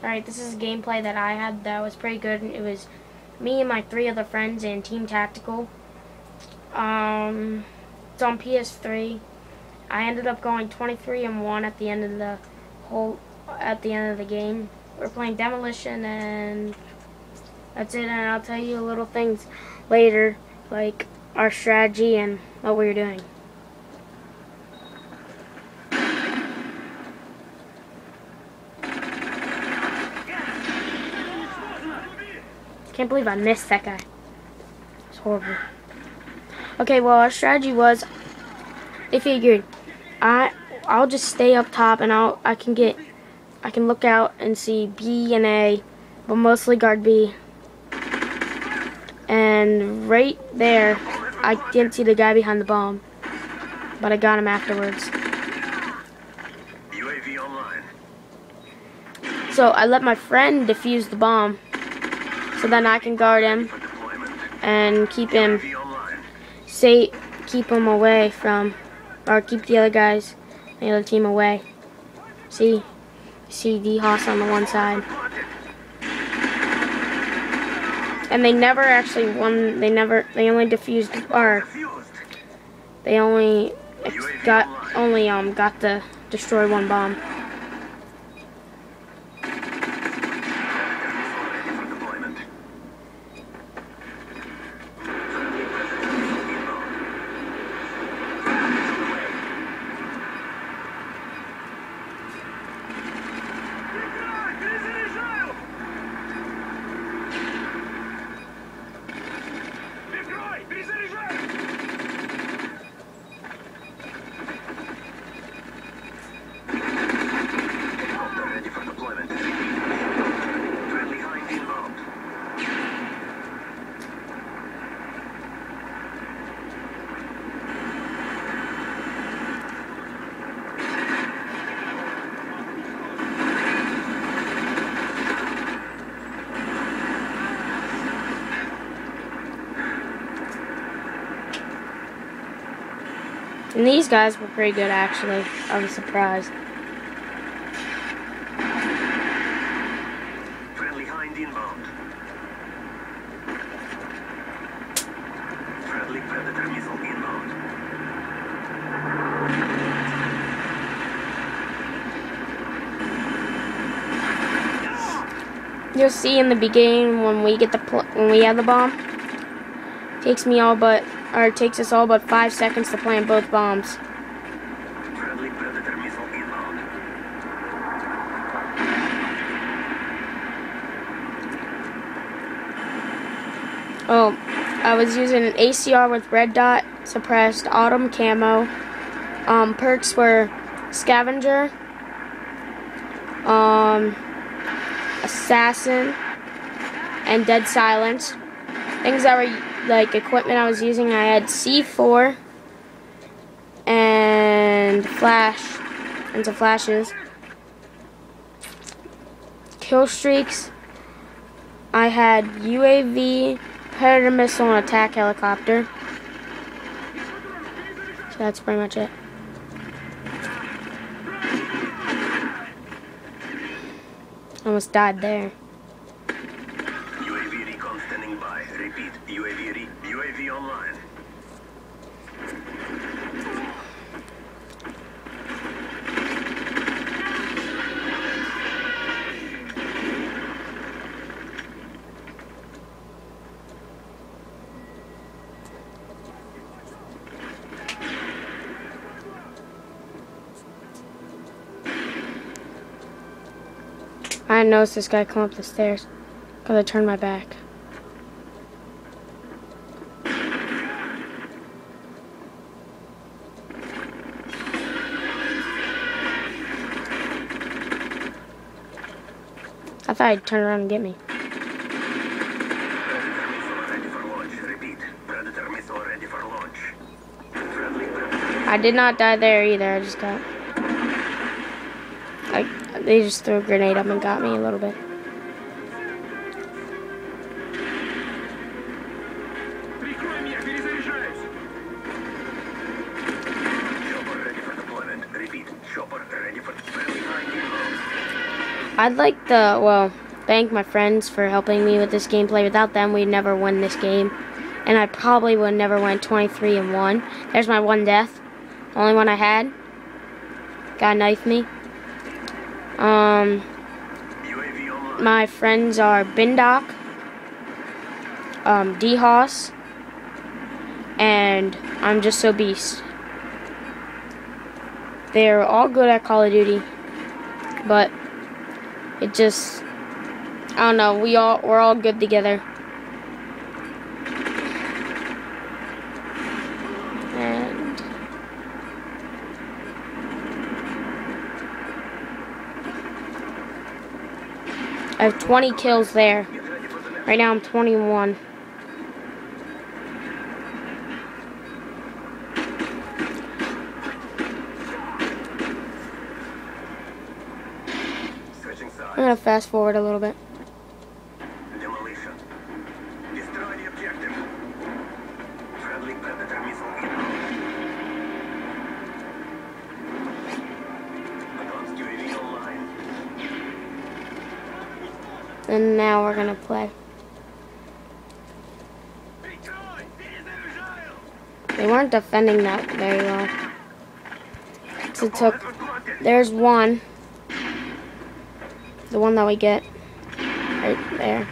Alright, this is a gameplay that I had that was pretty good. It was me and my three other friends in Team Tactical. Um, it's on PS3. I ended up going 23 and 1 at the end of the whole at the end of the game. We're playing Demolition and that's it and I'll tell you little things later like our strategy and what we were doing. Can't believe I missed that guy. It's horrible. Okay, well our strategy was I figured I I'll just stay up top and I'll I can get I can look out and see B and A, but mostly guard B. And right there, I didn't see the guy behind the bomb, but I got him afterwards. UAV online. So I let my friend defuse the bomb, so then I can guard him and keep him safe, keep him away from or keep the other guys the other team away. See see DHoss on the one side. And they never actually won they never they only defused or they only got only um got the destroy one bomb. And these guys were pretty good actually. I was surprised. Friendly Hind inbound. Friendly Predator missile inbound. You'll see in the beginning when we get the when we have the bomb. Takes me all but or it takes us all but five seconds to plant both bombs. Oh, I was using an ACR with red dot, suppressed, autumn camo. Um, perks were scavenger, um, assassin, and dead silence. Things that were like equipment I was using, I had C4 and flash, and some flashes. Kill streaks. I had UAV, Predator missile, and attack helicopter. So that's pretty much it. Almost died there. Online. I didn't notice this guy come up the stairs because I turned my back. I thought he'd turn around and get me. I did not die there either. I just got. I, they just threw a grenade up and got me a little bit. I'd like to, well, thank my friends for helping me with this gameplay. Without them, we'd never win this game. And I probably would never win 23 and 1. There's my one death. Only one I had. Guy knifed me. Um, my friends are Bindoc, um, and I'm Just So Beast. They're all good at Call of Duty, but it just, I don't know, we all, we're all good together. And I have 20 kills there. Right now I'm 21. I'm gonna fast forward a little bit. And now we're gonna play. They weren't defending that very well. It took. There's one. The one that we get. Right there.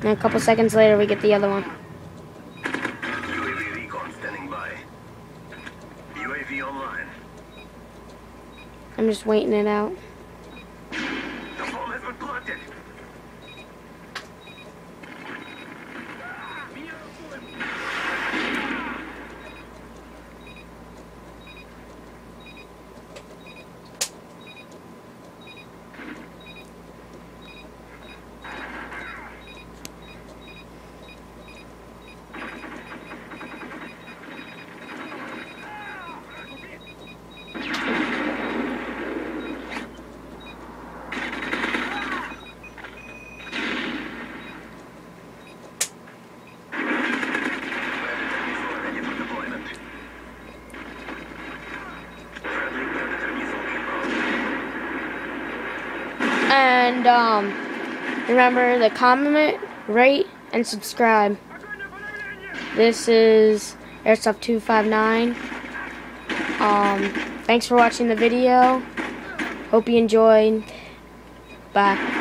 And a couple seconds later, we get the other one. UAV recon standing by. UAV online. I'm just waiting it out. And um, remember to comment, rate, and subscribe. This is Airsoft259. Um, thanks for watching the video. Hope you enjoyed. Bye.